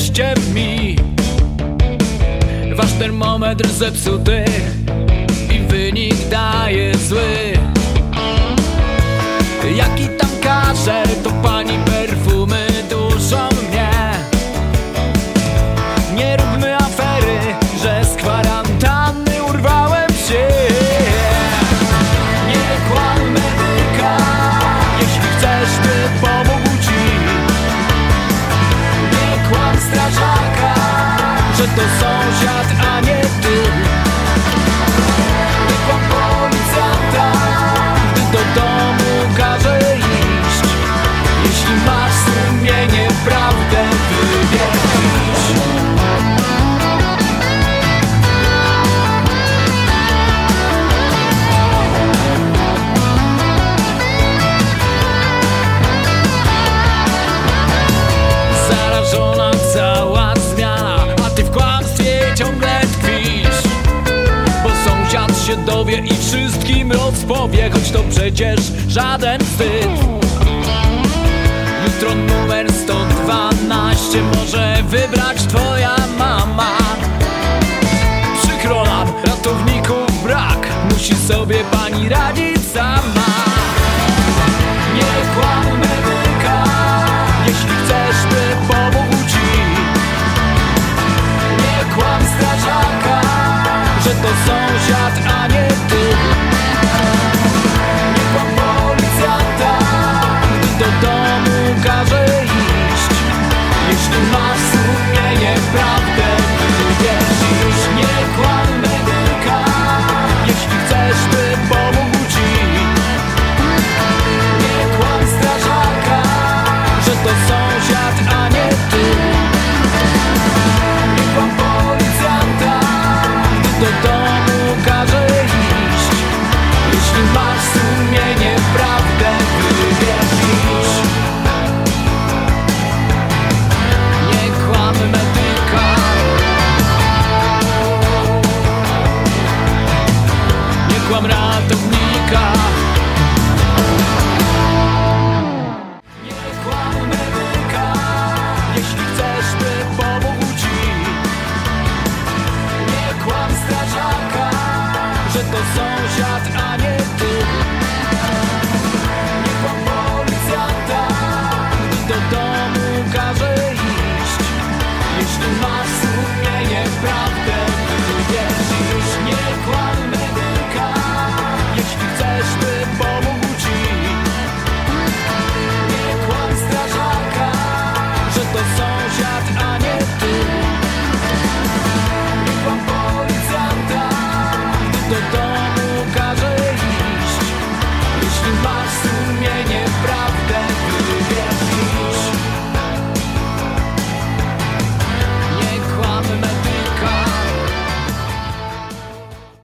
wierzcie mi Wasz termometr zepsuty i wynik daje zły. Czy to sąsiad, a nie wszystkim rozpowie Choć to przecież żaden wstyd. Jutro numer 112 może wybrać twoja mama. Przykro nam, ratowników brak Musi sobie pani radzić sama. Nie kłammy wujka, jeśli chcesz by pomógł ci. Nie kłam strażaka, że to sąsiad, a nie ty. the świat, a nie ty. Niech pan policjanta do domu każe iść. Jeśli masz sumienie prawdy